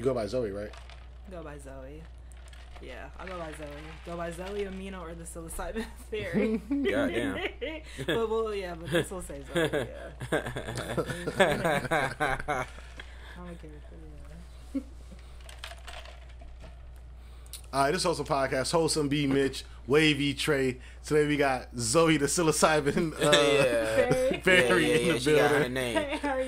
You go by Zoei, right? Go by Zoei. Yeah, I go by Zoei. Go by Zoei Amino or the psilocybin fairy. God damn. but well, yeah, but this will say Zoei. Yeah. I'm a character. Yeah. All right, this is Wholesome Podcast. Wholesome B. Mitch, Wavy Trey. Today we got Zoei the psilocybin uh, yeah. fairy yeah, yeah, in the she got her name. Hey, how are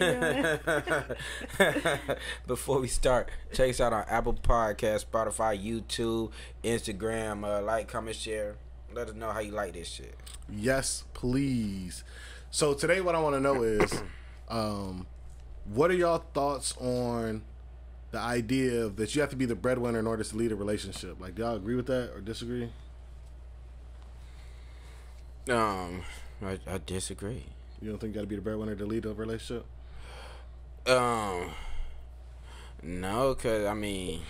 you doing? Before we start, check us out on Apple Podcast, Spotify, YouTube, Instagram. Uh, like, comment, share. Let us know how you like this shit. Yes, please. So today, what I want to know is, um, what are y'all thoughts on the idea of that you have to be the breadwinner in order to lead a relationship? Like, do y'all agree with that or disagree? Um, I, I disagree. You don't think that'd be the breadwinner to lead a relationship? Um, no, cause I mean,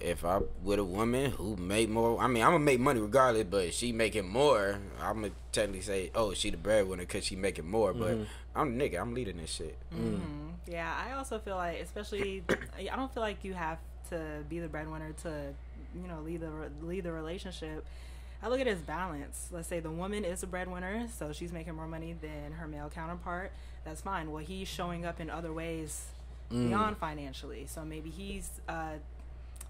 if I with a woman who make more, I mean, I'm gonna make money regardless. But if she making more, I'm gonna technically say, oh, she the breadwinner because she making more. But I'm the nigga. I'm leading this shit. hmm Yeah, I also feel like, especially, I don't feel like you have to be the breadwinner to, you know, lead the lead the relationship. I look at it as balance. Let's say the woman is a breadwinner, so she's making more money than her male counterpart. That's fine. Well, he's showing up in other ways beyond financially. So maybe he's uh,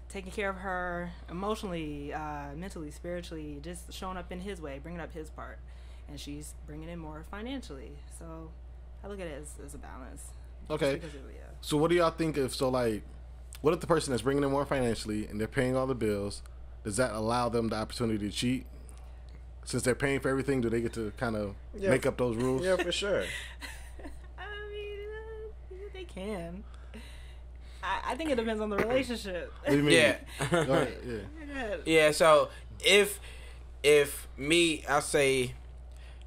taking care of her emotionally, uh, mentally, spiritually, just showing up in his way, bringing up his part, and she's bringing in more financially. So I look at it as, as a balance. Okay. Because yeah. So what do y'all think if so like what if the person that's bringing in more financially and they're paying all the bills, does that allow them the opportunity to cheat? Since they're paying for everything, do they get to kind of Yeah. make up those rules? Yeah, for sure. I mean, uh, they can. I, I think it depends on the relationship. What do you mean? Yeah. Go ahead, yeah. Yeah. Yeah, so if if me, I say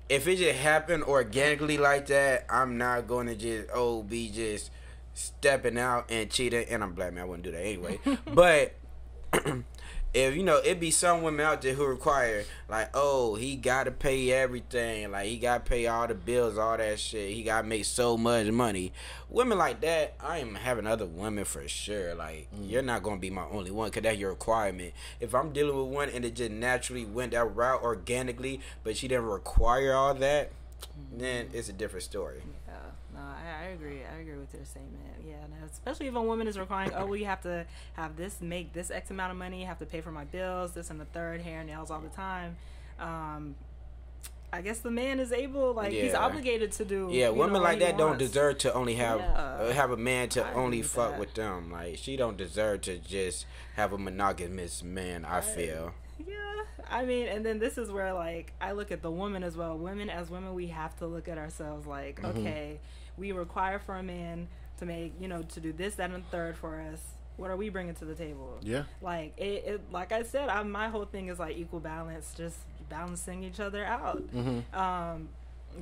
if it just happened organically like that, I'm not going to just oh be just stepping out and cheating. And I'm black man, I wouldn't do that anyway. but if you know, it be some women out there who require like, oh, he got to pay everything, like he got to pay all the bills, all that shit. He got to make so much money. Women like that, I am having other women for sure. Like mm. you're not gonna be my only one, cause that's your requirement. If I'm dealing with one and it just naturally went that route organically, but she didn't require all that, then mm. it's a different story. Yeah, I, I agree. I agree with your statement. Yeah, no, especially if a woman is requiring, oh, we have to have this, make this X amount of money, have to pay for my bills, this and the third, hair, nails all the time. Um, I guess the man is able, like, he's obligated to do. Yeah, women know, like that don't deserve to only have Yeah. uh, have a man to I only fuck that. with them. Like she don't deserve to just have a monogamous man. I feel. Yeah, I mean, and then this is where like I look at the woman as well. Women as women, we have to look at ourselves like, Mm-hmm. okay, we require for a man to make, you know, to do this, that, and the third for us. What are we bringing to the table? Yeah. Like it, it like I said, I, my whole thing is like equal balance, just balancing each other out. Mm-hmm. Um,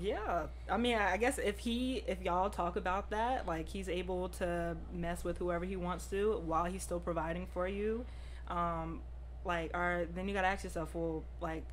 yeah, I mean, I guess if he, if y'all talk about that, like he's able to mess with whoever he wants to while he's still providing for you, um, like, are then you gotta ask yourself, well, like,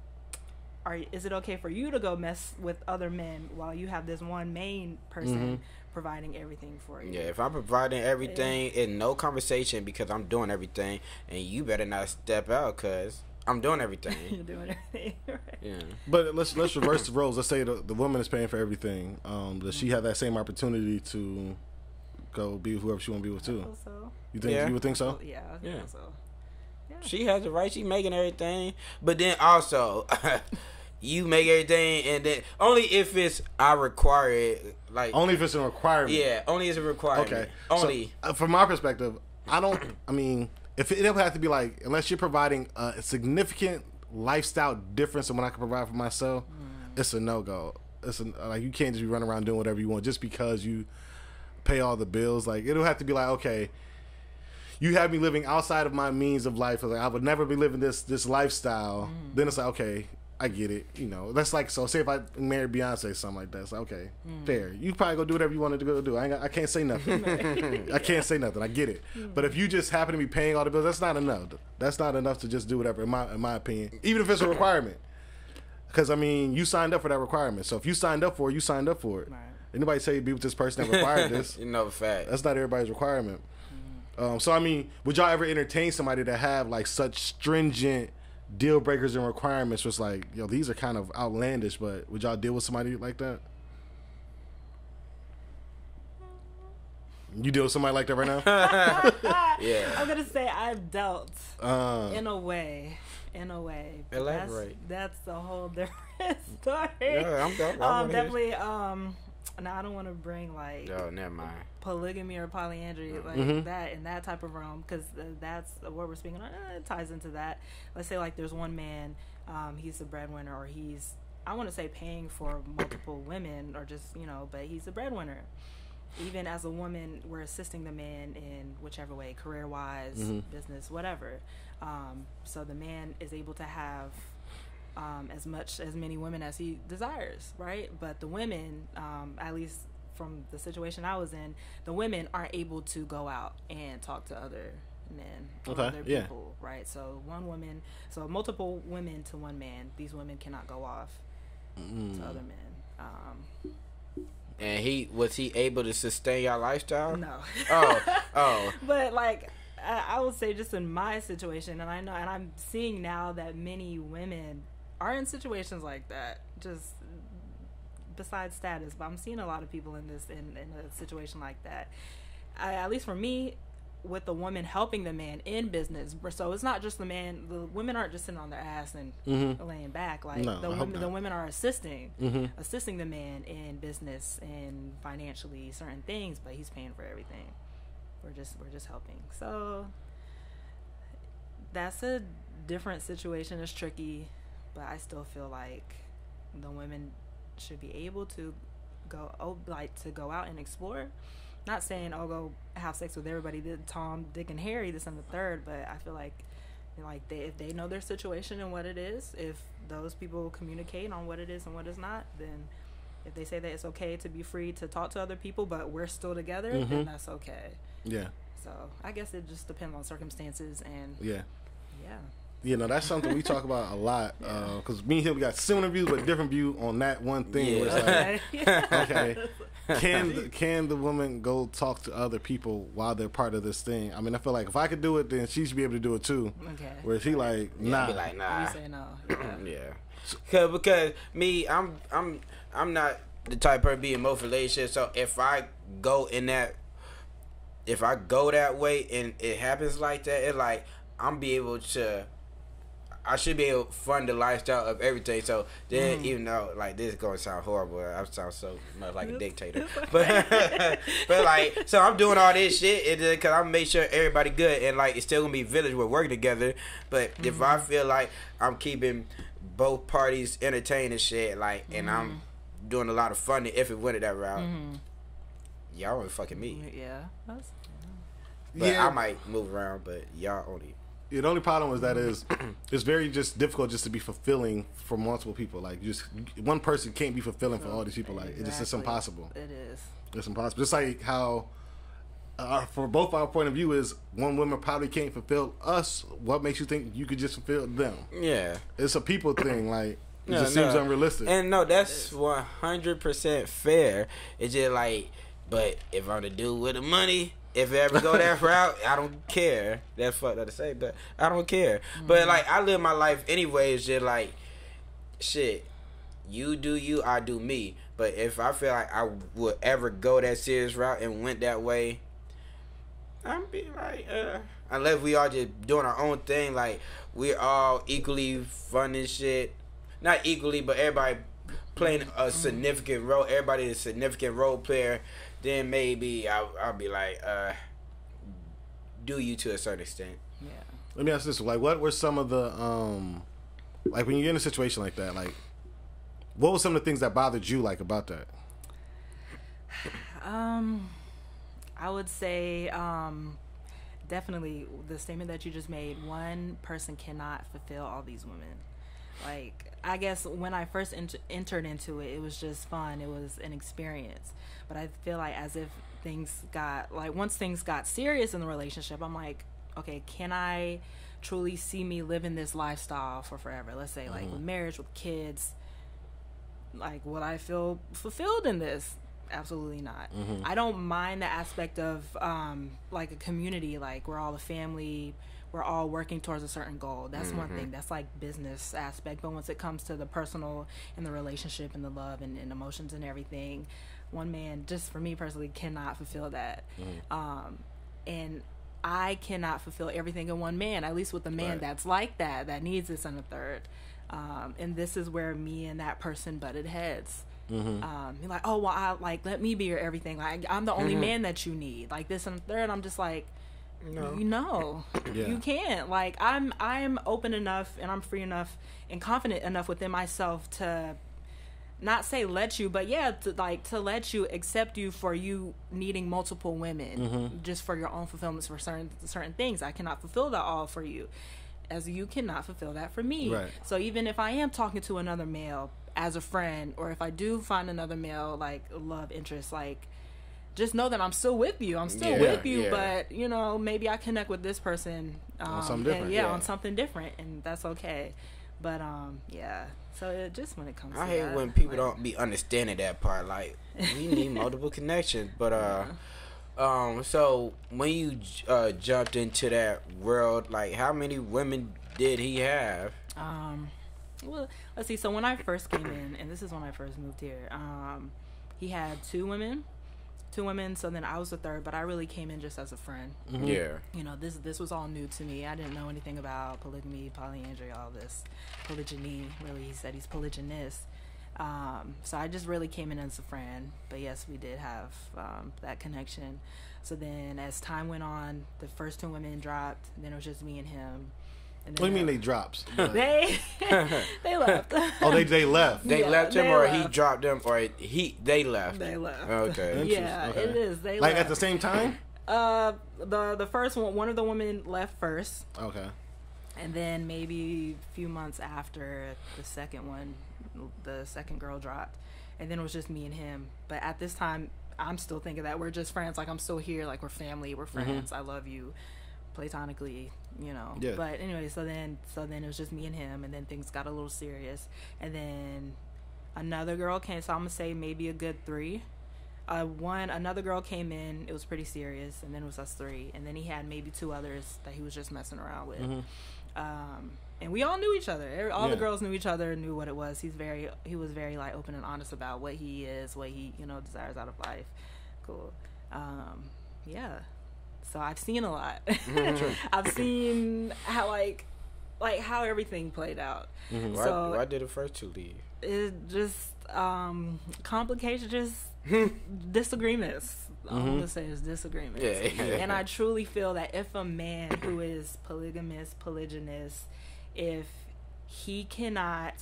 are is it okay for you to go mess with other men while you have this one main person providing everything for you? Yeah, if I'm providing everything in no conversation because I'm doing everything, and you better not step out because I'm doing You're everything. doing everything. right? yeah. But let's let's reverse the roles. Let's say the, the woman is paying for everything. Um, does she have that same opportunity to go be with whoever she want to be with too? Also, You think Yeah. you would think so? yeah, I Yeah. so. Yeah. She has the right. She making everything, but then also, you make everything, and then only if it's I require it. Like Only if it's a requirement. yeah, only if it's a requirement. Okay. Only. So, uh, from my perspective, I don't. I mean, if it, it would have to be like, unless you're providing a significant lifestyle difference than what I can provide for myself, it's a no go. It's a, like you can't just be running around doing whatever you want just because you pay all the bills. Like it'll have to be like, okay, you have me living outside of my means of life. Like I would never be living this this lifestyle. Then it's like, okay, I get it. You know, that's like so. Say if I married Beyonce, something like that. It's like, okay, hmm. fair. You probably go do whatever you wanted to go do. I ain't I can't say nothing. I can't say nothing. I get it. Hmm. But if you just happen to be paying all the bills, that's not enough. That's not enough to just do whatever. In my in my opinion, even if it's a requirement. Because I mean, you signed up for that requirement. So if you signed up for it, you signed up for it. Right. Anybody say you be with this person that required this? you know, the fact. That's not everybody's requirement. Hmm. Um, so I mean, would y'all ever entertain somebody to have like such stringent deal breakers and requirements? Was like, yo, these are kind of outlandish, but would y'all deal with somebody like that? You deal with somebody like that right now? Yeah. I'm gonna say I've dealt Uh, in a way, in a way. but Elaborate. That's, that's a whole different story. Yeah, I'm done. I Um, wanna hear. definitely. Um, now I don't want to bring like Oh, never mind. polygamy or polyandry like Mhm. that in that type of realm because that's what we're speaking on. Uh, it ties into that. Let's say like there's one man, um, he's the breadwinner or he's I want to say paying for multiple women or just you know, but he's the breadwinner. Even as a woman, we're assisting the man in whichever way, career wise, Mhm. business, whatever. Um, so the man is able to have um, as much as many women as he desires, right? But the women, um, at least from the situation I was in, the women aren't able to go out and talk to other men, Okay, other yeah. people, right? So one woman, so multiple women to one man. These women cannot go off mm. to other men. Um, And he was he able to sustain your lifestyle? no. Oh, oh. but like I, I would say just in my situation and i know and i'm seeing now that many women are in situations like that just besides status but i'm seeing a lot of people in this in, in a situation like that I, at least for me with the woman helping the man in business so it's not just the man the women aren't just sitting on their ass and Mhm. laying back like No, the women the women are assisting Mhm. assisting the man in business and financially certain things, but he's paying for everything. We're just we're just helping. So that's a different situation. It's tricky, but I still feel like the women should be able to go oh like to go out and explore. Not saying oh go have sex with everybody, the Tom, Dick, and Harry, this and the third, but I feel like like they if they know their situation and what it is, if those people communicate on what it is and what is not, then if they say that it's okay to be free to talk to other people, but we're still together, then Mhm. that's okay. Yeah, So I guess it just depends on circumstances and yeah. yeah. You know, that's something we talk about a lot. Uh, because me and him, we got similar views, but different view on that one thing. Where it's like, okay, can the, can the woman go talk to other people while they're part of this thing? I mean, I feel like if I could do it, then she should be able to do it too. okay. Where she like, Yeah, nah, I'd be like, nah. You say no. Yeah. yeah. Cause, because me, I'm I'm I'm not the type of being to be most relationships. So if I go in that, if I go that way and it happens like that, it like I'm be able to. I should be able to fund the lifestyle of everything. So then, mm-hmm. even though like this is gonna sound horrible, I sound so much like a dictator. But but like, so I'm doing all this shit and because I'm make sure everybody good and like it's still gonna be village. We're working together. But if I mm-hmm. feel like I'm keeping both parties entertained and shit, like, and I'm mm-hmm. doing a lot of funding if it went that route, y'all ain't fucking me. Yeah. That's, But yeah. I might move around, but y'all only. Yeah, the only problem with that is it's very just difficult just to be fulfilling for multiple people. Like just one person can't be fulfilling for all these people. Like it just it's impossible. It is. It's impossible. Just like how uh, for both our point of view is one woman probably can't fulfill us. What makes you think you could just fulfill them? Yeah. It's a people thing. Like it No, just no. seems unrealistic. And no, that's one hundred percent fair. It's just like, but if I'm the dude with the money, if it ever go that route, I don't care. That's fucked up to say, but I don't care. But like, I live my life anyway. It's just like, shit. You do you, I do me. But if I feel like I would ever go that serious route and went that way, I'm be like, uh, unless we all just doing our own thing, like we're all equally fun and shit, not equally, but everybody playing a significant role. Everybody is a significant role player. Then maybe I'll, I'll be like, uh, do you to a certain extent. Yeah. Let me ask this: like, what were some of the um, like when you're in a situation like that? Like, what were some of the things that bothered you like about that? Um, I would say um, definitely the statement that you just made. One person cannot fulfill all these women. Like I guess when I first ent- entered into it, it was just fun. It was an experience. But I feel like as if things got like once things got serious in the relationship, I'm like, okay, can I truly see me living this lifestyle for forever? Let's say like mm-hmm. with marriage, with kids, like would I feel fulfilled in this? Absolutely not. I don't mind the aspect of um, like a community, like we're all a family, we're all working towards a certain goal. That's one thing. That's like business aspect. But once it comes to the personal and the relationship and the love and, and emotions and everything, one man, just for me personally, cannot fulfill that. Um, and I cannot fulfill everything in one man. At least with a man Right. that's like that, that needs this and a third. Um, and this is where me and that person butted heads. Um, you're like, oh well, I like let me be your everything. Like I'm the only man that you need. Like this and the third. I'm just like, No. you know, Yeah. you can't. Like I'm I'm open enough and I'm free enough and confident enough within myself to not say let you, but yeah, to like to let you accept you for you needing multiple women Mm-hmm. just for your own fulfillments for certain certain things. I cannot fulfill that all for you, as you cannot fulfill that for me. Right. So even if I am talking to another male as a friend, or if I do find another male like love interest, like just know that I'm still with you. I'm still Yeah, with you, yeah. but you know maybe I connect with this person um, something and- different, yeah, yeah. on something different, and that's okay. But um, yeah. So it, just when it comes, to I hate that, when people like- don't be understanding that part. Like we need multiple connections, but uh, um, so when you uh jumped into that world, like how many women did he have? Um, well, let's see. So when I first came in, and this is when I first moved here, um, he had two women, two women. So then I was the third, but I really came in just as a friend. Yeah, You know, this this was all new to me. I didn't know anything about polygamy, polyandry, all this polygyny. Really, he said he's polygynist. Um, so I just really came in as a friend. But yes, we did have um, that connection. So then, as time went on, the first two women dropped. Then it was just me and him. And What do you mean they drops? they they left. oh, they they left. they Yeah, left him, they or he dropped them, or he they left. they left. Okay. Yeah, Okay. it is. They like left. at the same time. uh the the first one one of the women left first Okay. and then maybe a few months after the second one the second girl dropped and then it was just me and him but at this time i'm still thinking that we're just friends like i'm still here like we're family we're friends i love you platonically you know. Yeah. but anyway so then so then it was just me and him and then things got a little serious. And then another girl came so i'm gonna say maybe a good three. Uh, one another girl came in it was pretty serious and then it was us three. And then he had maybe two others that he was just messing around with. Um, and we all knew each other. All the girls knew each other knew what it was. He's very he was very like open and honest about what he is what he you know desires out of life. Cool. Um, yeah so i've seen a lot. Mm-hmm. I've seen how like like how everything played out. Mm-hmm. Why, so why did the first two leave? it just um complications just disagreements. All i'm gonna say is disagreements. Yeah. and i truly feel that if a man who is polygamous polygynous if he cannot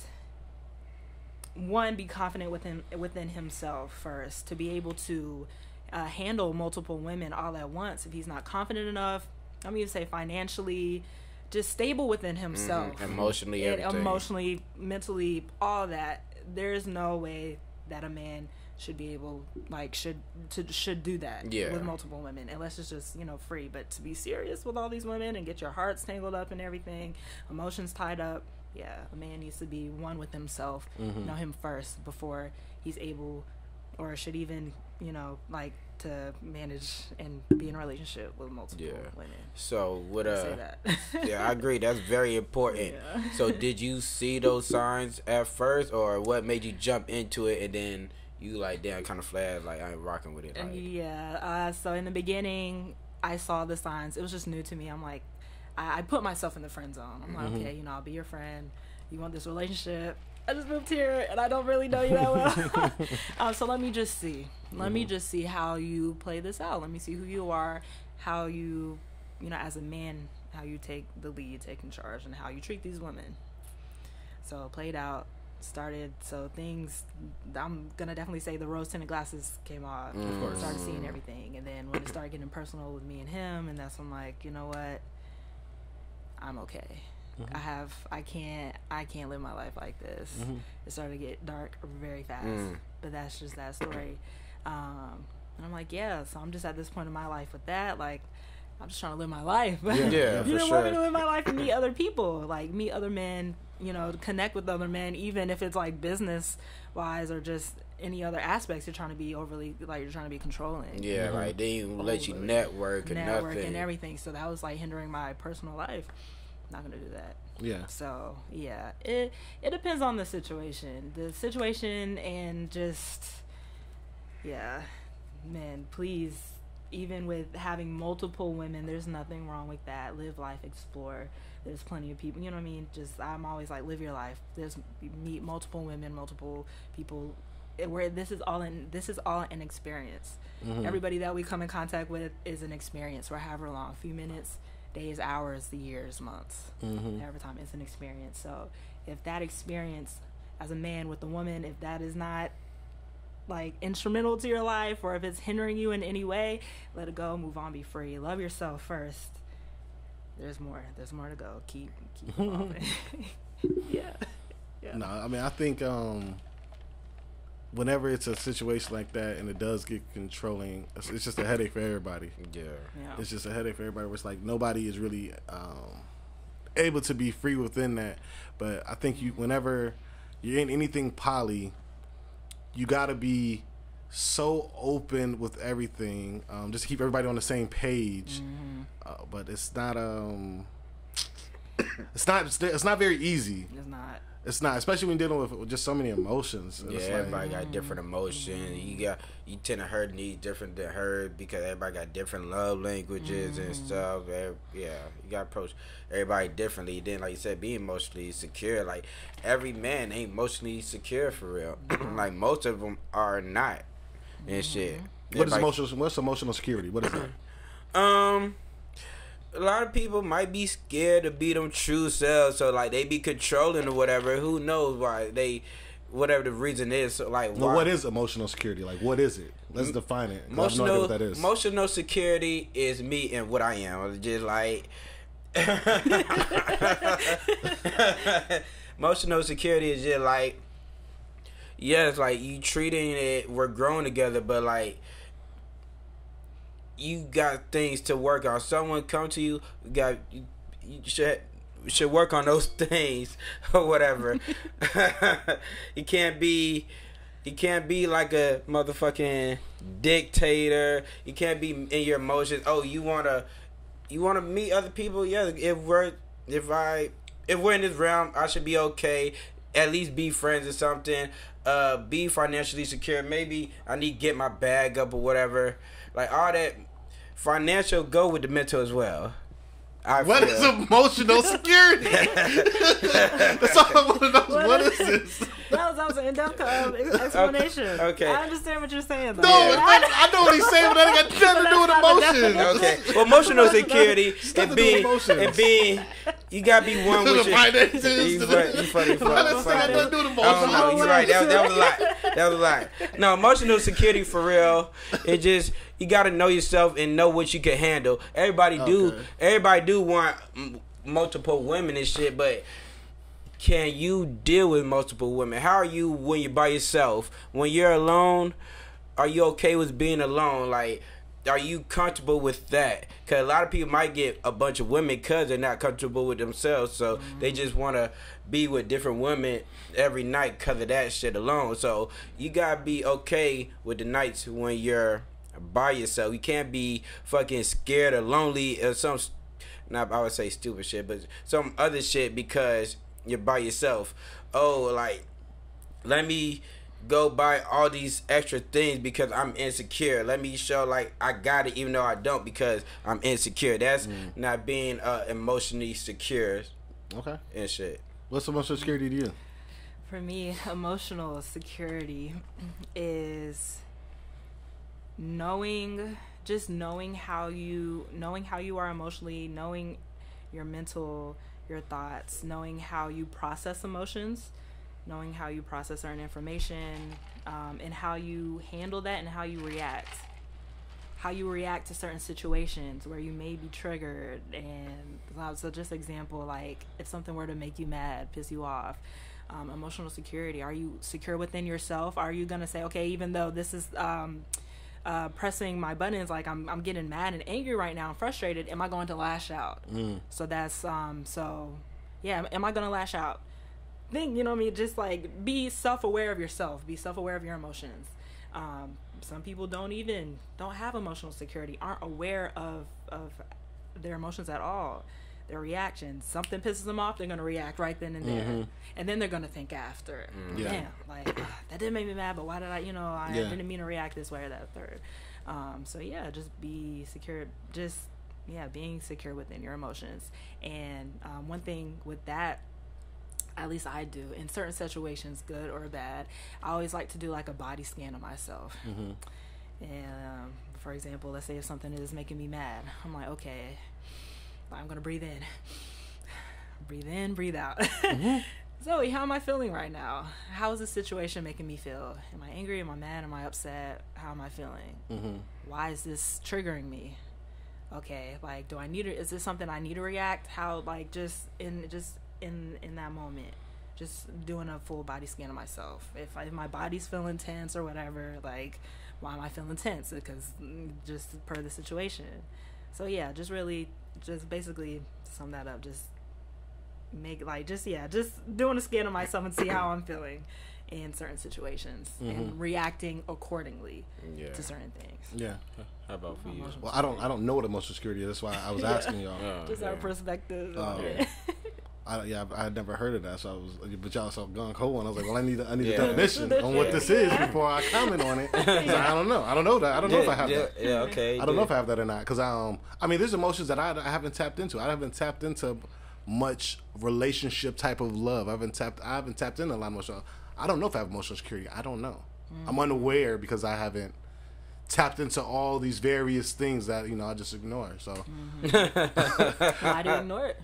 one be confident within within himself first to be able to uh, handle multiple women all at once if he's not confident enough i'm going to say financially just stable within himself Mhm. Emotionally, and everything. emotionally, mentally, all that. There's no way that a man should be able, like, should to should do that Yeah. with multiple women, unless it's just you know free. But to be serious with all these women and get your hearts tangled up and everything, emotions tied up, yeah, a man needs to be one with himself, know him first before he's able, or should even, you know, like to manage and be in a relationship with multiple Yeah. women. So what? Say Uh, that. yeah, I agree. That's very important. Yeah. So did you see those signs at first, or what made you jump into it and then you like damn kind of flagged like I ain't rocking with it? Like, Yeah. Uh, so in the beginning, I saw the signs. It was just new to me. I'm like, I, I put myself in the friend zone. I'm like, okay, you know, I'll be your friend. You want this relationship? I just moved here and I don't really know you that well. um, so let me just see. Let me just see how you play this out. Let me see who you are, how you, you know, as a man, how you take the lead, taking charge, and how you treat these women. So played out. Started so things. I'm gonna definitely say the rose tinted glasses came off. Of course. Started seeing everything, and then when it started getting personal with me and him, and that's when I'm like, you know what, I'm okay. I have, I can't, I can't live my life like this. It started to get dark very fast, Mm. but that's just that story. Um, and I'm like, yeah. So I'm just at this point in my life with that, like. I'm just trying to live my life. Yeah, Yeah, you for know, sure. want me to live my life and meet other people, like meet other men, you know, connect with other men, even if it's like business wise or just any other aspects, you're trying to be overly like you're trying to be controlling. Yeah, Mhm. like they even let you network and network nothing. and everything. So that was like hindering my personal life. Not gonna do that. Yeah. So yeah, it it depends on the situation, the situation, and just yeah, man. Please, even with having multiple women, there's nothing wrong with that. Live life, explore. There's plenty of people. You know what I mean? Just I'm always like, live your life. There's meet multiple women, multiple people. Where this is all in this is all an experience. Mhm. Everybody that we come in contact with is an experience for however long, a few minutes, days, hours, the years, months Mhm. every time it's an experience. So if that experience as a man with a woman, if that is not like instrumental to your life or if it's hindering you in any way, let it go, move on, be free. Love yourself first. There's more. There's more to go. Keep keep yeah. Yeah. No, I mean I think um whenever it's a situation like that and it does get controlling, it's, it's just a headache for everybody. yeah. Yeah. It's just a headache for everybody. Where it's like nobody is really um, able to be free within that. But I think you, whenever you're in anything poly, you got to be so open with everything, um, just to keep everybody on the same page. Mhm. Uh, but it's not um, it's not it's not very easy. It's not. It's not, especially when dealing with, with just so many emotions. Yeah, like- everybody got different emotions. You got you tend to her needs different than her because everybody got different love languages and mm-hmm. stuff. Ev- Yeah, you got to approach everybody differently. Then, like you said, be emotionally secure. Like every man ain't emotionally secure for real. Mm-hmm. like most of them are not and shit. Mm-hmm. what is Everybody- emotional? What's emotional security? What is that? Um, a lot of people might be scared to be them true selves, so like they be controlling or whatever. Who knows why they, whatever the reason is. So like, Well, what is emotional security? Like, what is it? Let's define it. have no Emotional, what that is. emotional security is me and what I am. It's Just like emotional security is just like yeah, it's like you treating it. We're growing together, but like you got things to work on. Someone come to you, you got you, you should should work on those things or whatever. you can't be you can't be like a motherfucking dictator. You can't be in your emotions. Oh, you wanna you wanna meet other people? Yeah, if we're if I if we're in this realm, I should be okay. At least be friends or something. Uh, be financially secure. Maybe I need to get my bag up or whatever. Like all that financial go with the mental as well. I What feel. is emotional security? That's all I want to know. What what is is this? That was, that was an in-depth um, explanation. okay. I understand what you're saying. Though. No, I, I know what he's saying, but that ain't got nothing to do with emotions. Okay. Well, emotional security and to being and being you gotta be one with the your. finances, You funny, you funny, you funny, you funny. got nothing to do with I don't emotions. know. You're right. That, that was a lot. That was a lot. No, emotional security for real. It just you got to know yourself and know what you can handle. Everybody do. Everybody do want m- multiple women and shit, but can you deal with multiple women? How are you when you're by yourself? When you're alone, are you okay with being alone? Like, are you comfortable with that? Because a lot of people might get a bunch of women because they're not comfortable with themselves, so they mm-hmm. just want to be with different women every night because of that shit alone. So you gotta be okay with the nights when you're by yourself. You can't be fucking scared or lonely or some not I would say stupid shit, but some other shit because you're by yourself. Oh, like let me go buy all these extra things because I'm insecure. Let me show like I got it even though I don't because I'm insecure. That's not being uh, emotionally secure Okay. and shit. What's emotional security to you? For me, emotional security is knowing just knowing how you knowing how you are emotionally, knowing your mental, your thoughts, knowing how you process emotions, knowing how you process certain information, um, and how you handle that and how you react. How you react to certain situations where you may be triggered, and so just example like if something were to make you mad, piss you off, um, emotional security. Are you secure within yourself? Are you gonna say, okay, even though this is um, uh, pressing my buttons, like I'm, I'm getting mad and angry right now, I'm frustrated. Am I going to lash out? Mm. So that's um, so yeah. Am I gonna lash out? think you know what I mean. Just like be self aware of yourself. Be self aware of your emotions. Um, some people don't even don't have emotional security. Aren't aware of of their emotions at all. Their reactions. Something pisses them off. They're gonna react right then and there, and then they're gonna think after. Yeah. Damn, like "Ah, that didn't make me mad, but why did I? You know, I Yeah. didn't mean to react this way or that third. Um, so yeah, just be secure. Just yeah, being secure within your emotions. And um, one thing with that, at least I do in certain situations, good or bad, I always like to do like a body scan of myself. Mm-hmm. And um, for example, let's say if something is making me mad, I'm like, okay, I'm gonna breathe in, breathe in, breathe out. Zoei, how am I feeling right now? How is this situation making me feel? Am I angry? Am I mad? Am I upset? How am I feeling? Mm-hmm. Why is this triggering me? Okay, like, do I need to? Is this something I need to react? How, like, just in just in in that moment, just doing a full body scan of myself. If, I, if my body's feeling tense or whatever, like, why am I feeling tense? Because mm, just per the situation. So yeah, just really, just basically sum that up. Just make like just yeah, just doing a scan of myself and see how I'm feeling in certain situations and mm-hmm. reacting accordingly Yeah. to certain things. Yeah. How about for you? Well, I don't I don't know what emotional security is. That's why I was asking y'all. Yeah. Just our perspective. on Oh. it. I, yeah, I had never heard of that, so I was. But y'all so gung ho, and I was like, well, I need a, I need Yeah. a definition on what this is before I comment on it. So I don't know. I don't know that. I don't know if I have yeah, that. Yeah, okay. I don't know if I have that or not. Because um, I mean, there's emotions that I, I haven't tapped into. I haven't tapped into much relationship type of love. I haven't tapped. I haven't tapped into a lot of emotional. I don't know if I have emotional security. I don't know. I'm unaware because I haven't tapped into all these various things that you know I just ignore. So, Why do you ignore it?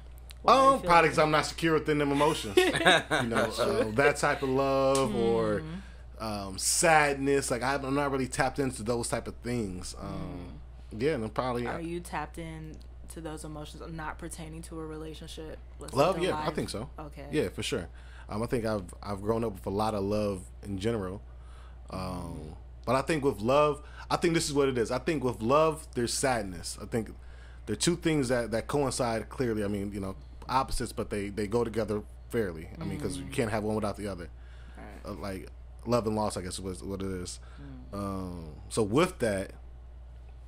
Why do you um, probably because I'm not secure within them emotions. you know, uh, that type of love or Mm-hmm. um, sadness. Like I'm not really tapped into those type of things. Um, Yeah, and I'm probably Mm. Are you tapped in to those emotions not pertaining to a relationship? Let's love. Yeah, I think so. Okay. Yeah, for sure. Um, I think I've I've grown up with a lot of love in general. Um, but I think with love, I think this is what it is. I think with love, there's sadness. I think there are two things that, that coincide clearly. I mean, you know, opposites, but they, they go together fairly. I mean, because you can't have one without the other. Right. Uh, like love and loss, I guess is what, what it is. Um, so with that,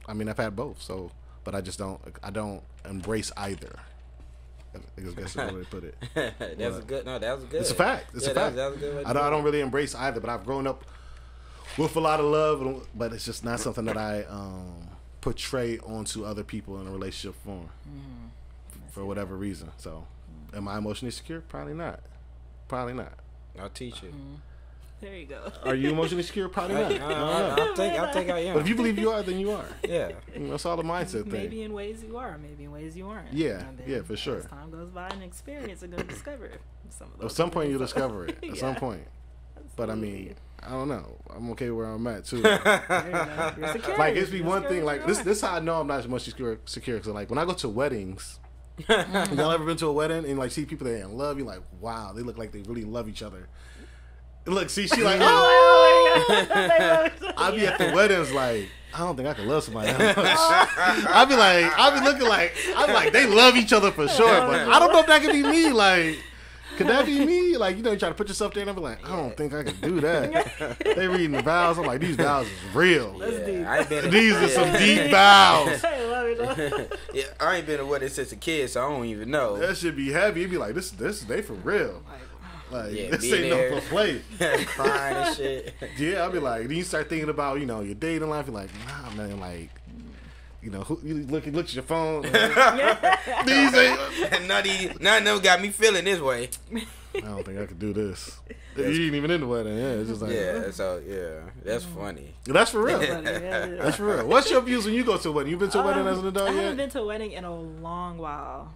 I mean, I've had both. So, but I just don't I don't embrace either. I guess that's the way to put it. that's a good. No, that was good. It's a fact. It's yeah, a that fact. was- that was a good way I don't, I don't really embrace either, but I've grown up with a lot of love, but it's just not something that I um, portray onto other people in a relationship form for whatever reason. So, am I emotionally secure? Probably not. Probably not. I'll teach you. Mm-hmm. There you go. Are you emotionally secure? Probably not. I, I don't. I, I think. I think I am. But if you believe you are, then you are. yeah. That's all the mindset thing. Maybe in ways you are, maybe in ways you aren't. Yeah, yeah, for sure. As time goes by and experience, you're gonna discover some of those. At some point, you'll discover it. At some Yeah. point. But I mean, I don't know. I'm okay where I'm at too. There you go. You're secure. like it's be one thing. Like this, this is how I know I'm not emotionally secure. Secure because like when I go to weddings, Mm-hmm. y'all ever been to a wedding and like see people that are in love? You're like, wow, they look like they really love each other. Look, see, she like, oh, Oh my God. I be at the weddings like, I don't think I can love somebody that much. I be like, I be looking like, I'm like, they love each other for sure, oh, but I don't know if that could be me. Like, could that be me? Like, you know, you try to put yourself there, and I'm like, I don't think I can do that. they reading the vows. I'm like, these vows is real. That's deep. I ain't been. These are some deep vows. I love it. yeah, I ain't been to wedding since a kid, so I don't even know. That should be heavy. You'd be like, this, this, they for real. Like, Like, Yeah, this being ain't no there. for play. Crying and shit. Yeah, I'll be like, then you start thinking about, you know, your dating life. You're like, nah, man, like, you know, who, you look, look at your phone. These ain't, none of none of them got me feeling this way. I don't think I could do this. You ain't even in the wedding. Yeah, it's just like, Yeah, so yeah, that's funny. that's for real. funny, yeah, yeah. That's for real. What's your views when you go to a wedding? You've been to a wedding Um, as an adult I haven't yet? been to a wedding in a long while.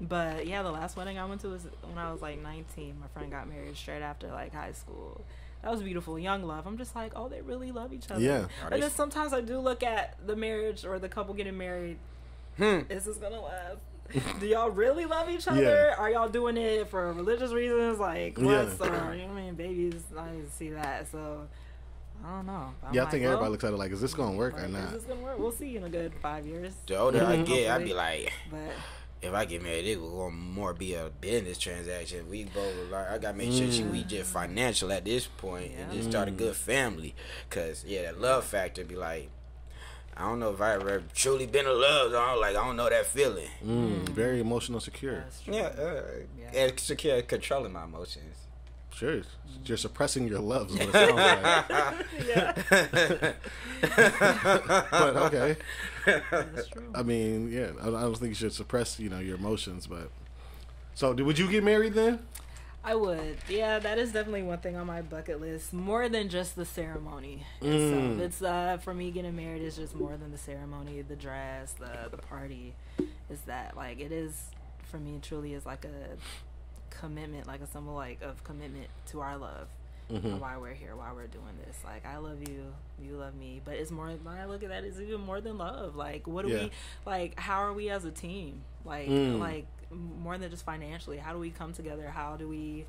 But yeah, the last wedding I went to was when I was like 19. My friend got married straight after like high school. That was beautiful, young love. I'm just like, oh, they really love each other. Yeah. Are And then sometimes I do look at the marriage or the couple getting married. Hmm. Is this gonna last? do y'all really love each other? Yeah. Are y'all doing it for religious reasons? Like, Yeah. what's, or, you know what I mean? Babies, I didn't see that. So, I don't know. I'm Yeah, I like, think well, everybody looks at it like, is this going to work or not? Is this gonna work? We'll see in a good five years. The older I Mhm. get, I be like, But if I get married, it will gonna more be a business transaction. We both like I gotta make sure she, we just financial at this point and just start a good family. Cause yeah, that love factor be like. I don't know if I ever truly been in love. I don't like. I don't know that feeling. Mm, very emotional secure. Yeah, uh, Yeah. and secure controlling my emotions. Sure. You're suppressing your loves. Is what it sounds like. but okay. That's true. I mean, yeah. I, I don't think you should suppress, you know, your emotions. But so, would you get married then? I would. Yeah, that is definitely one thing on my bucket list. More than just the ceremony Mm. itself. It's uh for me getting married is just more than the ceremony, the dress, the the party. Is that like it is for me truly is like a commitment, like a symbol like of commitment to our love. Mhm. Why we're here, why we're doing this. Like I love you, you love me. But it's more when I look at that, it's even more than love. Like what do Yeah. we like how are we as a team? Like Mm. like more than just financially. How do we come together? How do we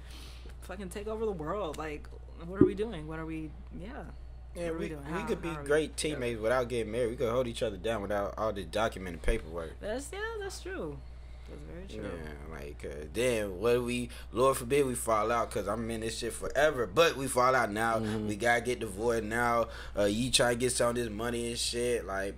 fucking take over the world? Like what are we doing? What are we yeah. Yeah, What are we, doing? we How- could be how we- great teammates without getting married. We could hold each other down without all the documented paperwork. That's yeah, that's true. That's very true. Yeah, like uh, then what do we? Lord forbid we fall out because I'm in this shit forever. But we fall out now. Mm-hmm. We gotta get divorced now. Uh, you try to get some of this money and shit. Like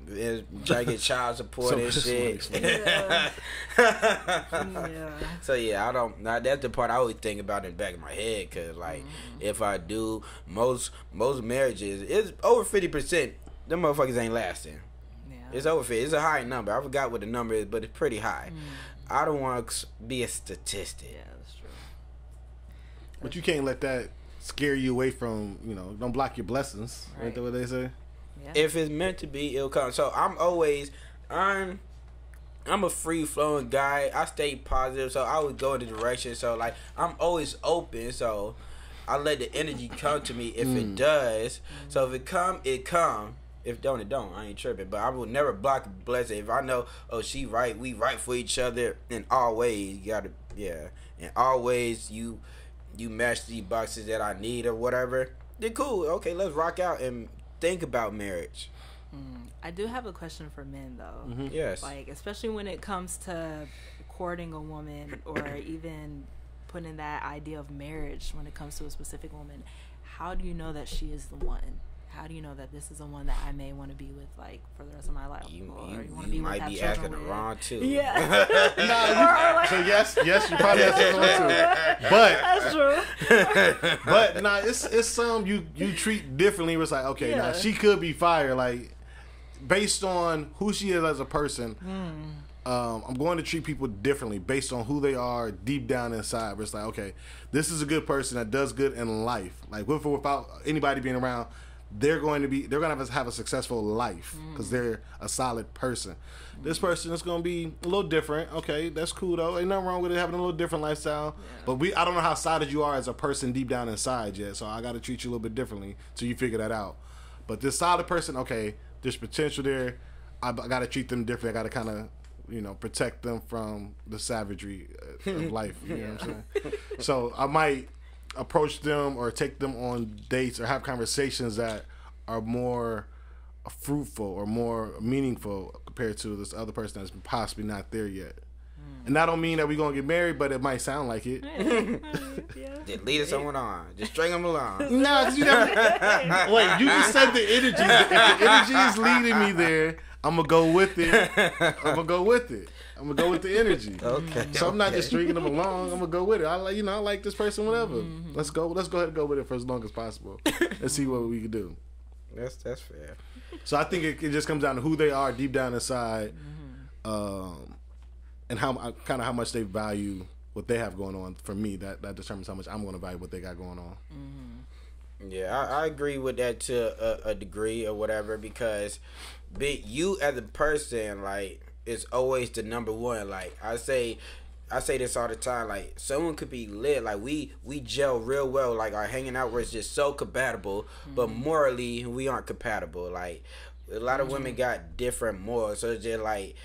try to get child support and shit. Yeah. yeah. So yeah, I don't. Now that's the part I always think about in the back of my head. Cause like, Mm-hmm. if I do, most most marriages is over fifty percent. Them motherfuckers ain't lasting. Yeah. It's over 50. It's a high number. I forgot what the number is, but it's pretty high. I don't want to be a statistic. yeah, that's true. But you can't let that scare you away from, you know, don't block your blessings. Right. Right. that what they say? Yeah. If it's meant to be, it'll come. So I'm always, I'm, I'm a free flowing guy. I stay positive, so I would go in the direction. So like, I'm always open. So I let the energy come to me if it mm. does. So if it mm-hmm. come, it come. If don't, it don't. I ain't tripping. But I will never block a blessing. If I know, oh, she right, we right for each other in all ways. You gotta, yeah. In all ways, you, you match the boxes that I need or whatever. Then cool. Okay, let's rock out and think about marriage. Mm. I do have a question for men though. Mm-hmm. Yes. Like especially when it comes to courting a woman or even putting that idea of marriage when it comes to a specific woman, how do you know that she is the one? How do you know that this is the one that I may want to be with, like for the rest of my life? You, or you, wanna you with, might be children asking the with? wrong too. Yeah. Nah, you- so yes, yes, you probably have something too. But That's true. but nah, it's it's some you you treat differently. It's like okay, now Yeah. she could be fire, like based on who she is as a person. Hmm. Um, I'm going to treat people differently based on who they are deep down inside. Where it's like, okay, this is a good person that does good in life. Like with or without anybody being around, they're going to be they're going to have, have a successful life because they're a solid person. This person is going to be a little different. Okay, that's cool though. Ain't nothing wrong with it having a little different lifestyle. But we I don't know how solid you are as a person deep down inside yet. So I got to treat you a little bit differently till you figure that out. But this solid person, okay, there's potential there. I, I got to treat them different. I got to kind of, you know, protect them from the savagery uh, of life. You know what I'm saying? So I might approach them or take them on dates or have conversations that are more fruitful or more meaningful compared to this other person that's possibly not there yet. And that don't mean that we're gonna get married, but it might sound like it. yeah. Just lead someone on. Just string them along. no, you never. Wait, you just said the energy. If the energy is leading me there, I'm gonna go with it. I'm gonna go with it. I'm gonna go with the energy. Okay. So I'm not just drinking them along. I'm gonna go with it. I like, you know, I like this person, whatever. Mm-hmm. Let's go. Let's go ahead and go with it for as long as possible. Let's see what we can do. That's that's fair. So I think it, it just comes down to who they are deep down inside, mm-hmm. um, and how uh, kind of how much they value what they have going on. For me, that that determines how much I'm going to value what they got going on. Mm-hmm. Yeah, I, I agree with that to a, a degree or whatever because, be you as a person like is always the number one. Like I say, I say this all the time. Like someone could be lit. Like we we gel real well. Like our hanging out was just so compatible, but mm-hmm. morally we aren't compatible. Like a lot of women mm-hmm. got different morals, so it's just like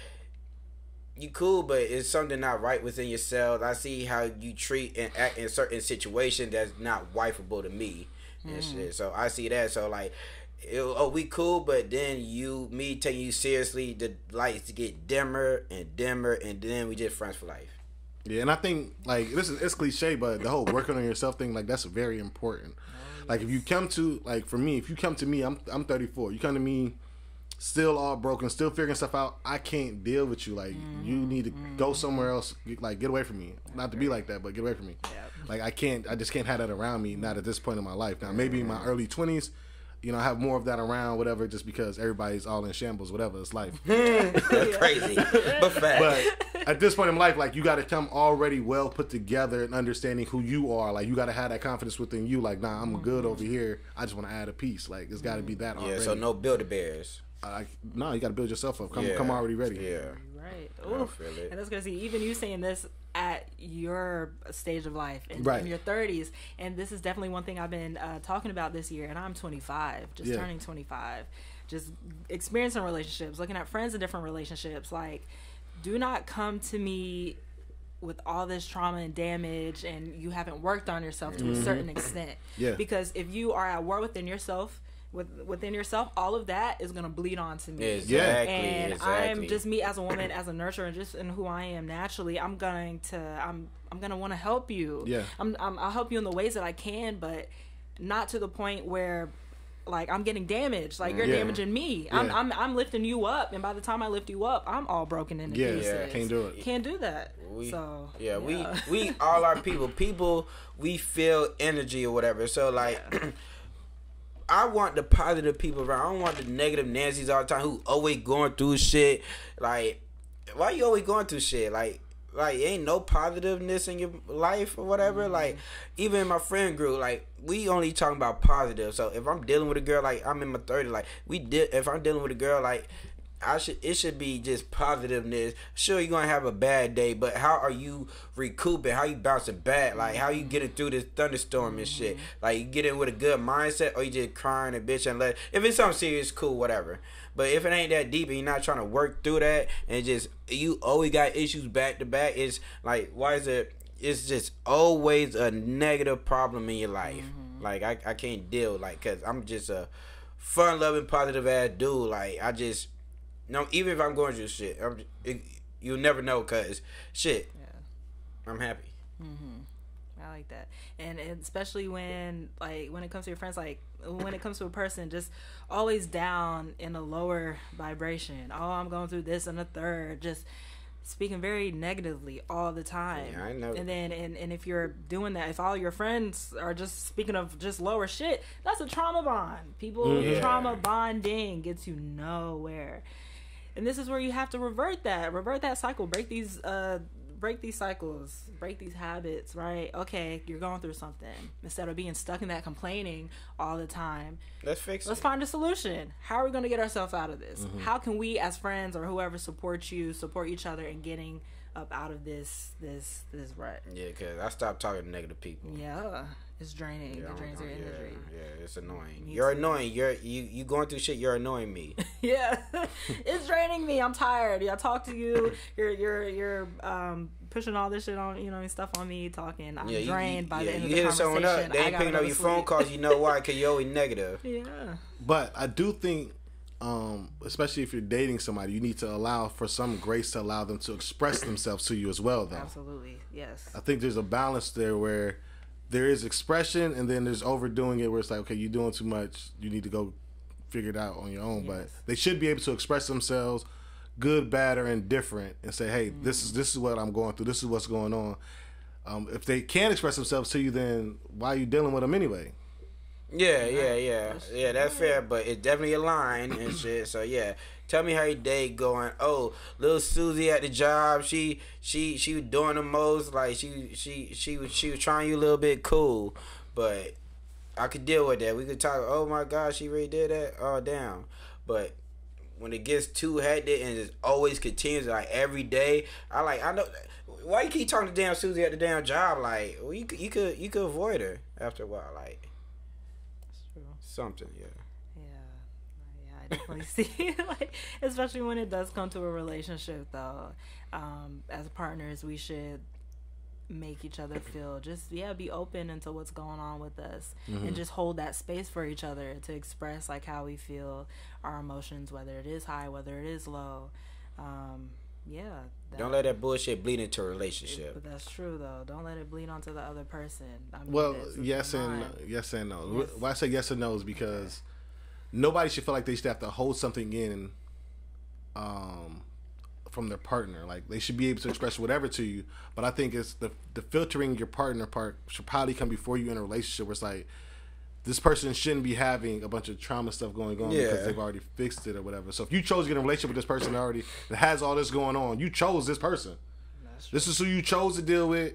you cool, but it's something not right within yourself. I see how you treat and act in certain situations that's not wifeable to me and shit. Mm. So I see that. So like, it- oh, we cool, but then you, me taking you seriously, the lights get dimmer and dimmer, and then we just friends for life. Yeah, and I think like this is it's cliche, but the whole working on yourself thing, like that's very important. Like if you come to like for me, if you come to me, I'm I'm 34. You come to me, still all broken, still figuring stuff out. I can't deal with you. Like you mm-hmm. need to go mm-hmm. somewhere else. Like get away from me. Not to be like that, but get away from me. Like I can't. I just can't have that around me. Not at this point in my life. Now maybe in my early 20s. You know, I have more of that around, whatever, just because everybody's all in shambles, whatever. It's life. That's crazy, but fact. But at this point in life, like you got to come already well put together and understanding who you are. Like you got to have that confidence within you. Like, nah, I'm good over mm-hmm. here. I just want to add a piece. Like it's got to be that yeah, already. so no Build-A-Bears. Like, no, you got to build yourself up. Come, Yeah. come already ready. Yeah. Right. I Oof. feel it. And that's crazy. Even you saying this at your stage of life in, Right. in your 30s, and this is definitely one thing I've been uh, talking about this year. And I'm 25, just Yeah. turning 25, just experiencing relationships, looking at friends in different relationships. Like, do not come to me with all this trauma and damage, and you haven't worked on yourself to a certain extent. Mm-hmm. Yeah. Because if you are at war within yourself. With, within yourself, all of that is gonna bleed onto me Exactly. and exactly. I'm just me as a woman, as a nurturer, and just in who I am naturally. I'm going to, I'm, I'm gonna want to help you. Yeah. I'm, I'm, I'll help you in the ways that I can, but not to the point where, like, I'm getting damaged. Like you're Yeah. damaging me. I'm, Yeah. I'm, I'm lifting you up, and by the time I lift you up, I'm all broken into Yeah, pieces. can't do it. Can't do that. We, so yeah, we we all are people. People we feel energy or whatever. So like I want the positive people around. I don't want the negative Nancy's all the time who always going through shit. Like why you always going through shit? Like like ain't no positiveness in your life or whatever. Mm-hmm. Like even in my friend group, like we only talking about positive. So if I'm dealing with a girl like I'm in my 30s, like we did if I'm dealing with a girl like I should it should be just positiveness. Sure, you're gonna have a bad day, but how are you recouping? How you bouncing back? Like how you getting through this thunderstorm and shit? Mm-hmm. Like you get in with a good mindset, or you just crying and bitch and let. If it's something serious, cool, whatever. But if it ain't that deep and you're not trying to work through that, and just you always got issues back to back, it's like why is it? It's just always a negative problem in your life. Mm-hmm. Like I, I can't deal like because I'm just a fun loving positive ass dude. Like I just no, even if I'm going through shit, I'm, it, you'll never know because shit. Yeah. I'm happy. Mhm. I like that, and, and especially when like when it comes to your friends, like when it comes to a person, just always down in a lower vibration. Oh, I'm going through this and a third, just speaking very negatively all the time. Yeah, I know. And then and, and if you're doing that, if all your friends are just speaking of just lower shit, that's a trauma bond. People Yeah. trauma bonding gets you nowhere. And this is where you have to revert that, revert that cycle, break these uh break these cycles, break these habits, right? Okay, you're going through something. Instead of being stuck in that complaining all the time, Let's fix it. let's it. find a solution. How are we going to get ourselves out of this? How can we as friends or whoever support you, support each other in getting up out of this this this rut? Yeah, because I stopped talking to negative people. Yeah, it's draining. Yeah, it drains don't your know. energy. Yeah, yeah, it's annoying. Me You're too. annoying. You're you you going through shit. You're annoying me. Yeah, it's draining me. I'm tired. I talk to you. You're you're you're um pushing all this shit on you know stuff on me. Talking. I'm yeah, you, drained you, by yeah, the end you of the hitting someone up. They I ain't gotta picking up to your phone calls. You know why? Because you're always negative. Yeah. But I do think, um, especially if you're dating somebody, you need to allow for some grace to allow them to express themselves to you as well, though. Absolutely. Yes. I think there's a balance there where there is expression and then there's overdoing it where it's like, okay, you're doing too much. You need to go figure it out on your own. But they should be able to express themselves, good, bad, or indifferent, and say, hey, this is this is what I'm going through. This is what's going on. Um, if they can't express themselves to you, then why are you dealing with them anyway? Yeah, yeah, yeah, yeah. That's fair, but it's definitely a line and shit. So yeah, tell me how your day going. Oh, little Susie at the job, she she she was doing the most. Like she she she was she was trying you a little bit cool, but I could deal with that. We could talk. Oh my God, she really did that. Oh damn, but. When it gets too hectic and it always continues like every day, I like I know why you keep talking to damn Susie at the damn job. Like well, you could you could you could avoid her after a while. Like That's true. something, yeah. Yeah. Yeah, definitely see like especially when it does come to a relationship though. Um, as partners we should make each other feel just yeah be open into what's going on with us Mm-hmm. and just hold that space for each other to express like how we feel our emotions whether it is high whether it is low um yeah that- Don't let that bullshit bleed into a relationship. but that's true though don't let it bleed onto the other person I mean, Well, it's- yes and mine. yes and no. Yes. Why I say yes and no is because nobody should feel like they should have to hold something in, um, from their partner. Like they should be able to express whatever to you. But I think it's the the filtering your partner part should probably come before you in a relationship where it's like. This person shouldn't be having a bunch of trauma stuff going on Yeah. because they've already fixed it or whatever. So if you chose to get in a relationship with this person already that has all this going on, you chose this person. This is who you chose to deal with.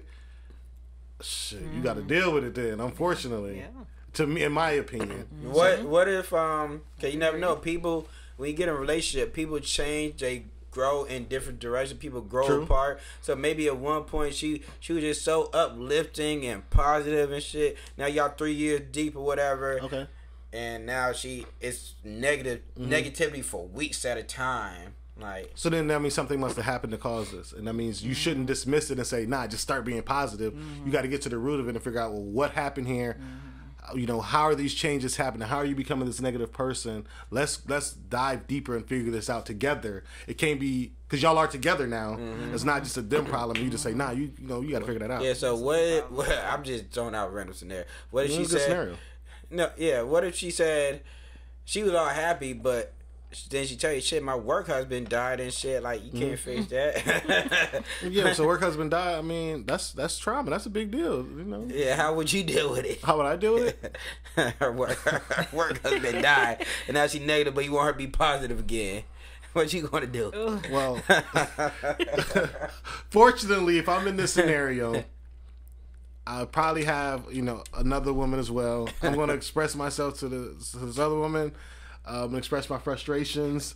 Shit, you got to deal with it then. Unfortunately, Mm-hmm. yeah to me, in my opinion, What what if um? Cause you never know. People when you get in a relationship, people change. They grow in different directions. People grow True. apart. So maybe at one point she she was just so uplifting and positive and shit. Now y'all three years deep or whatever. okay. And now she it's negative Mm-hmm. negativity for weeks at a time. Like So then that means something must have happened to cause this, and that means you shouldn't dismiss it and say, "Nah, just start being positive." You got to get to the root of it and figure out, well, what happened here. You know, how are these changes happening? How are you becoming this negative person? Let's let's dive deeper and figure this out together. It can't be because y'all are together now. Mm-hmm. It's not just a them problem. You just say, "Nah, you you know, you got to figure that out." yeah. So what? what I'm just throwing out random scenario. What if It's she said? scenario. No, yeah. What if she said she was all happy, but then she tell you shit? My work husband died and shit. Like you can't Mm-hmm. fix that. Yeah, so work husband died. I mean, that's that's trauma. That's a big deal. You know, yeah. How would you deal with it? how would I deal with it? her work, her work husband died, and now she negative, but you want her to be positive again. What you gonna do? Well, fortunately, if I'm in this scenario, I probably have you know another woman as well. I'm going to express myself to, the, to this other woman. Um, express my frustrations.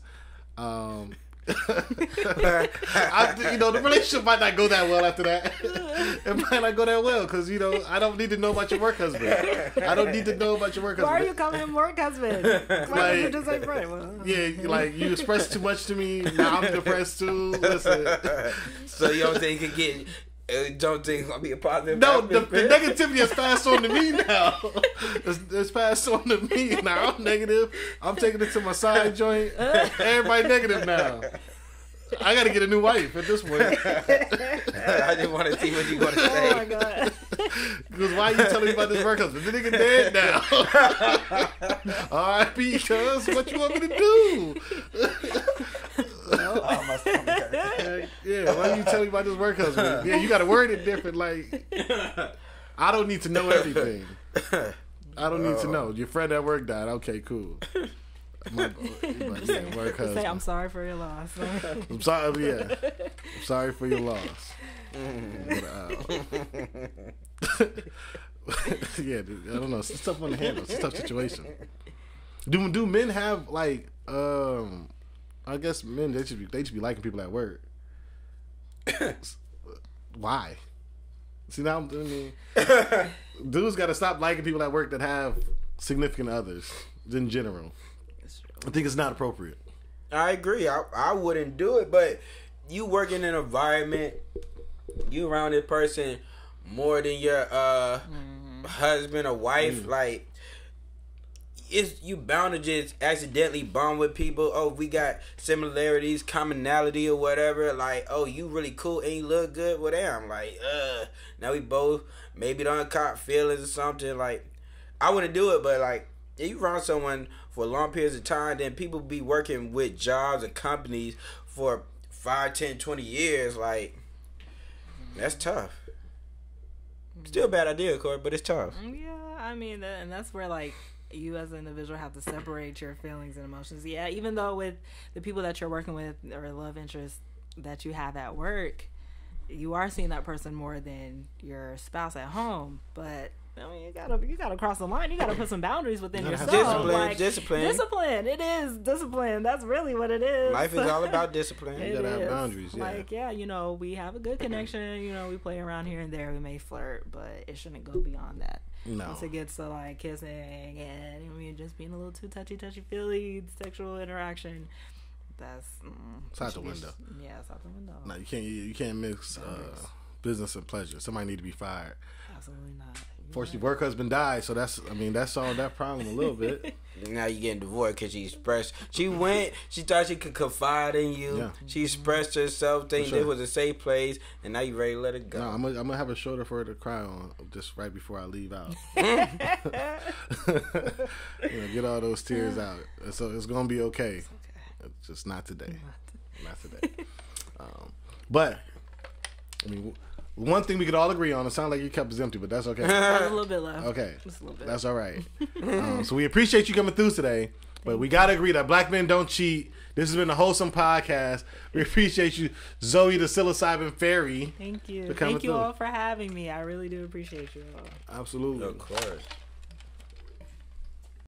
Um, I, you know, the relationship might not go that well after that. it might not go that well because you know I don't need to know about your work husband. I don't need to know about your work husband. Why are you calling him work husband? Why don't you Like- just say friend? Well, Yeah, like you express too much to me. Now I'm depressed too. Listen. so you don't think it get? Don't think it's gonna be a positive? No, the, the negativity has passed on to me now. It's, it's passed on to me now. I'm negative. I'm taking it to my side joint. Everybody negative now. I got to get a new wife at this point. I just want to see what you gonna oh my say. god. Because why are you telling me about this work husband? The nigga dead now. All right, because what you want me to do? Oh, my stomach hurt. Yeah, why do you telling me about this work husband? Yeah, you got to word it different. Like, I don't need to know everything. I don't need to oh. know. Your friend at work died. Okay, cool. My, but yeah, work Say. I'm sorry for your loss. I'm sorry. Yeah, I'm sorry for your loss. But, uh, yeah, dude, I don't know. It's tough one to handle. It's a tough situation. Do do men have like um? I guess men they should be they should be liking people at work. Why? See now, I mean, dudes got to stop liking people at work that have significant others in general. I think it's not appropriate. I agree. I, I wouldn't do it, but you work in an environment, you around this person more than your uh husband or wife, like it's you bound to just accidentally bond with people. Oh, we got similarities, commonality, or whatever. Like, oh, you really cool and you look good. Well, damn, like, uh, now we both maybe don't caught feelings or something. Like, I wouldn't do it, but like, if you around someone for long periods of time, then people be working with jobs and companies for 5, 10, 20 years. Like, that's tough. Still a bad idea, Corey, but it's tough. Mm, yeah, I mean, and that's where like you as an individual have to separate your feelings and emotions. Yeah, even though with the people that you're working with or love interest that you have at work, you are seeing that person more than your spouse at home. But I mean, you gotta you gotta cross the line. You gotta put some boundaries within You yourself. Discipline, Like, discipline. discipline. It is discipline. That's really what it is. Life is all about discipline. You gotta have boundaries, yeah. Like, yeah, you know, we have a good connection. You know, we play around here and there. We may flirt, but it shouldn't go beyond that. No. Once it gets to like kissing and I mean, just being a little too touchy, touchy, feely, sexual interaction, that's mm, It's out the be- window. Yeah, it's out the window. No, you can't. You, you can't mix uh, business and pleasure. Somebody need to be fired. Absolutely not. Fortunately, work husband died, so that's I mean that solved that problem a little bit. Now you getting divorced because she expressed. She went. She thought she could confide in you. Yeah. She expressed herself, think sure. this was a safe place, and now you ready to let it go. No, I'm gonna, I'm gonna have a shoulder for her to cry on just right before I leave out. You know, get all those tears out. So it's gonna be okay. It's just not today. Not today. Um, but I mean, one thing we could all agree on. It sounded like your cup is empty, but that's okay. a little bit left. Okay, Just a little bit. that's all right. Um, so we appreciate you coming through today. But we gotta agree that black men don't cheat. This has been a wholesome podcast. We appreciate you, Zoei the psilocybin fairy. Thank you. Thank you through. all for having me. I really do appreciate you all. Absolutely. Of course.